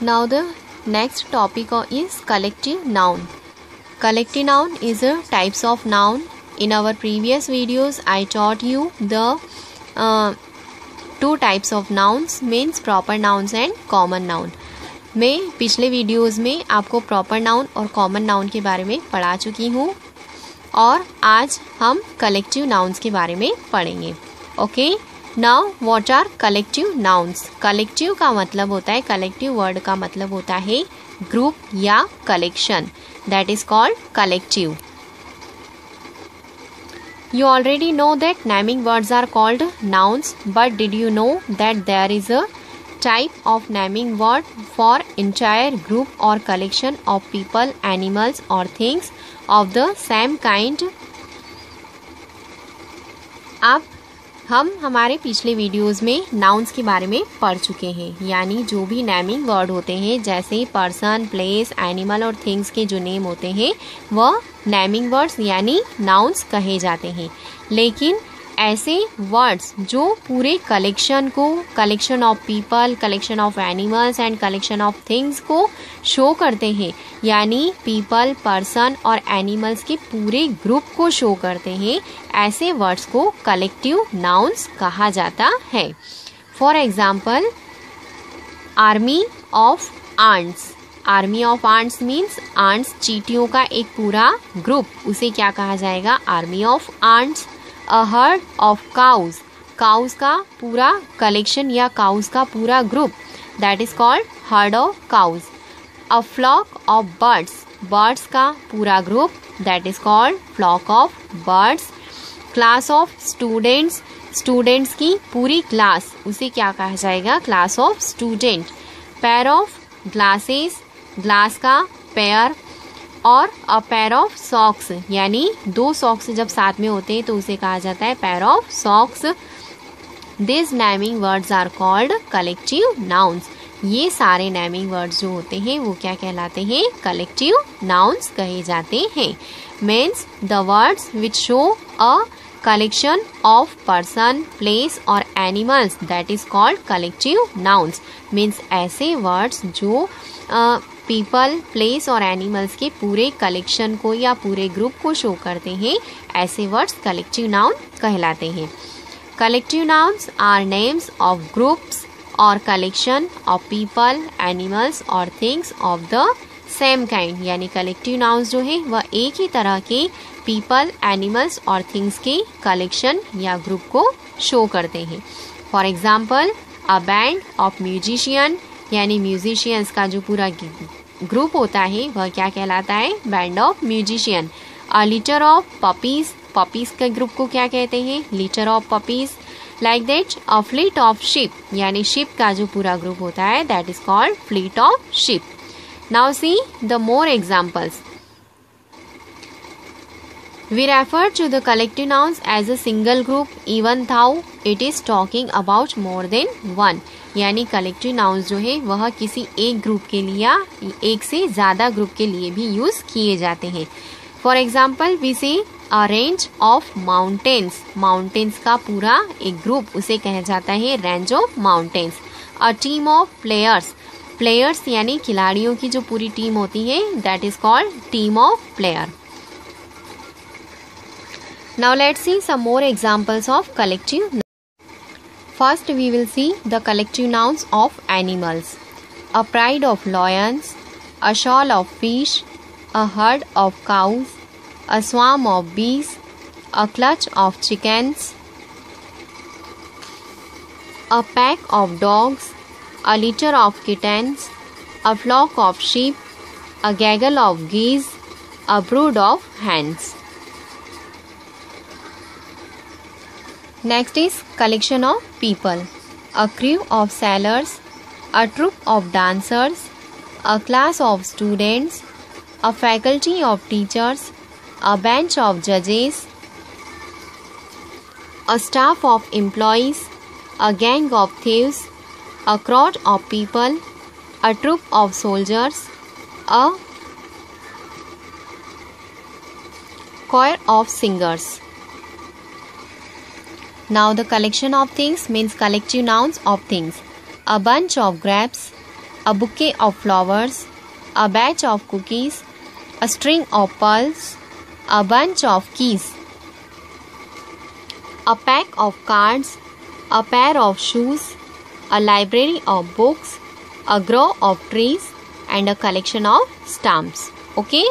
Now the next topic is collective noun. Collective noun is a types of noun. In our previous videos, I taught you the uh, two types of nouns means proper nouns and common noun. मैं पिछले videos में आपको proper noun और common noun के बारे में पढ़ा चुकी हूँ और आज हम कलेक्टिव नाउन्स के बारे में पढ़ेंगे okay now what are collective nouns collective का मतलब होता है कलेक्टिव वर्ड का मतलब होता है ग्रुप या collection that is called collective you already know that naming words are called nouns but did you know that there is a type of naming word for entire group और collection of people animals और things of the same kind आप हम हमारे पिछले videos में nouns के बारे में पढ़ चुके हैं, यानी जो भी नेमिंग वर्ड होते हैं, जैसे पर्सन प्लेस एनिमल और थिंग्स के जो नेम होते हैं, वह नेमिंग वर्ड्स यानी नाउन्स कहे जाते हैं। लेकिन ऐसे वर्ड्स जो पूरे कलेक्शन को collection of people collection of animals and collection of things को शो करते हैं। यानी पीपल पर्सन और एनिमल्स के पूरे ग्रुप को शो करते हैं। ऐसे वर्ड्स को कलेक्टिव नाउन्स कहा जाता है। For example army of ants army of ants means ants चीटियों का एक पूरा ग्रुप उसे क्या कहा जाएगा? Army of ants a herd of cows cows का पूरा कलेक्शन या काउज का पूरा group that is called herd of cows a flock of birds birds का पूरा group that is called flock of birds class of students students की पूरी class उसे क्या कहा जाएगा? Class of student pair of glasses glass का pair और अ पैर ऑफ़ सॉक्स यानी दो सॉक्स जब साथ में होते हैं तो उसे कहा जाता है pair of socks this naming words are called collective nouns ये सारे नेमिंग वर्ड्स जो होते हैं, वो क्या कहलाते हैं? कलेक्टिव नाउन्स कहे जाते हैं. Means the words which show a collection of person place और animals that is called collective nouns means ऐसे वर्ड्स जो पीपल प्लेस और एनिमल्स के पूरे कलेक्शन को या पूरे ग्रुप को शो करते हैं, ऐसे वर्ड्स कलेक्टिव नाउन कहलाते हैं। Collective nouns are names of groups और कलेक्शन ऑफ़ पीपल एनिमल्स और things of the same kind यानी कलेक्टिव नाउन्स जो है, वह एक ही तरह के पीपल एनिमल्स और थिंग्स के कलेक्शन या ग्रुप को शो करते हैं। For example a band of musician यानी म्यूजिशियंस का जो पूरा ग्रुप होता है, वह क्या कहलाता है? Band of musician a litter of puppies puppies के ग्रुप को क्या कहते हैं? Litter of puppies like that a fleet of ship यानी शिप का जो पूरा ग्रुप होता है that is called fleet of ship now see the more examples We refer to the collective nouns as a single group. Even though it is talking about more than one. यानी collective nouns जो है, वह किसी एक group के लिए या एक से ज़्यादा ग्रुप के लिए भी यूज़ किए जाते हैं। For example we say a range of mountains mountains का पूरा एक ग्रुप उसे कहा जाता है range of mountains a team of players players यानी खिलाड़ियों की जो पूरी टीम होती है that is called team of player now let see some more examples of collective first we will see the collective nouns of animals a pride of lions a shoal of fish a herd of cows a swarm of bees a clutch of chickens a pack of dogs a litter of kittens, a flock of sheep, a gaggle of geese, a brood of hens. Next is collection of people. A crew of sailors, a troop of dancers, a class of students, a faculty of teachers, a bench of judges, a staff of employees, a gang of thieves, a crowd of people, a troop of soldiers, a choir of singers. Now the collection of things means collective nouns of things. A bunch of grapes, a bouquet of flowers, a batch of cookies, a string of pearls, a bunch of keys, a pack of cards, a pair of shoes, a library of books, a grove of trees, and a collection of stamps. Okay?